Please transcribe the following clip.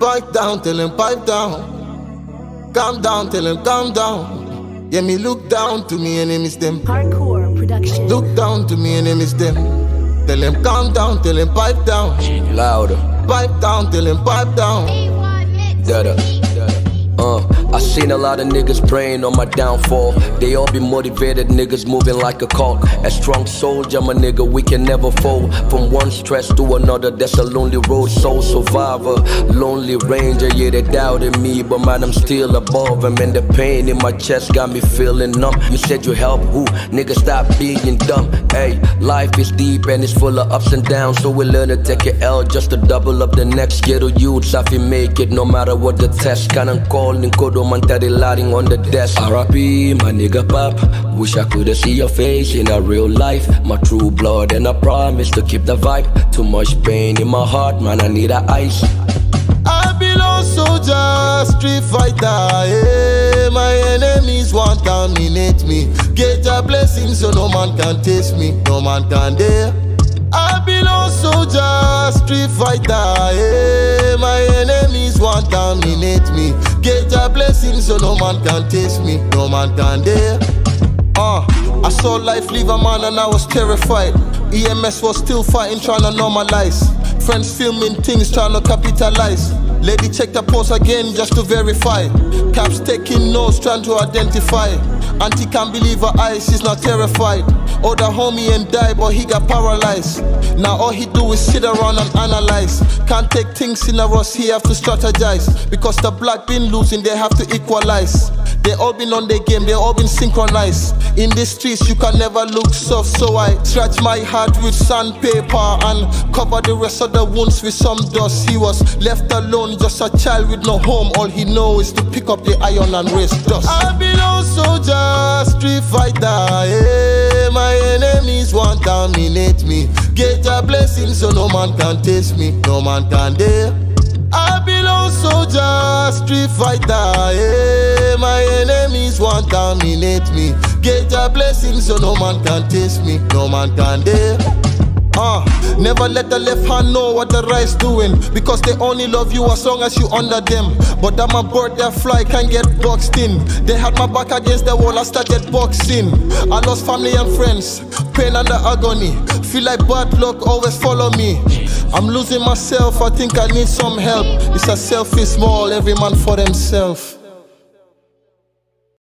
Pipe down, tell him pipe down. Calm down, tell him calm down. Yeah, me look down to me and enemies them. Hardcore production. Look down to me and enemies them. Tell him calm down, tell him pipe down. Louder. Pipe down, tell him pipe down. Dada. Uh, I seen a lot of niggas praying on my downfall. They all be motivated niggas moving like a cult. A strong soldier, my nigga, we can never fold. From one stress to another, that's a lonely road. Soul survivor, lonely ranger. Yeah, they doubted me, but man, I'm still above them. And the pain in my chest got me feeling numb. You said you help who? Nigga, stop being dumb. Hey, life is deep and it's full of ups and downs. So we learn to take it L just to double up the next ghetto youths. I feel make it no matter what the test. Can't call in kodo man tari lying on the desk. RIP, my nigga pop. Wish I coulda see your face in a real life. My true blood, and I promise to keep the vibe. Too much pain in my heart, man. I need a ice. I belong soldier, street fighter. Hey, my enemies want terminate me. Get a blessing so no man can taste me, no man can dare. I belong soldier, street fighter. Hey, terminate me. Get a blessing so no man can taste me, no man can dare. Uh, I saw life leave a man and I was terrified. EMS was still fighting, trying to normalize. Friends filming things, trying to capitalize. Lady check the post again just to verify. Caps taking notes, trying to identify. Auntie can't believe her eyes, she's not terrified. Oh, the homie and die, but he got paralyzed. Now all he do is sit around and analyze. Can't take things in a rush, he have to strategize. Because the black been losing, they have to equalize. They all been on their game, they all been synchronized. In the streets, you can never look soft, so I scratch my heart with sandpaper and cover the rest of the wounds with some dust. He was left alone, just a child with no home. All he knows is to pick up the iron and raise dust. I belong soldier, street fighter. Hey, my enemies want terminate me. Get a blessing so no man can taste me, no man can dare. I belong soldier, street fighter. Hey, my enemies want terminate me. Get a blessing so no man can taste me, no man can dare. Uh, never let the left hand know what the right's doing Because they only love you as long as you under them. But that my bird, that fly can get boxed in. They had my back against the wall, I started boxing. I lost family and friends, pain and the agony. Feel like bad luck always follow me. I'm losing myself, I think I need some help. It's a selfish small, every man for themselves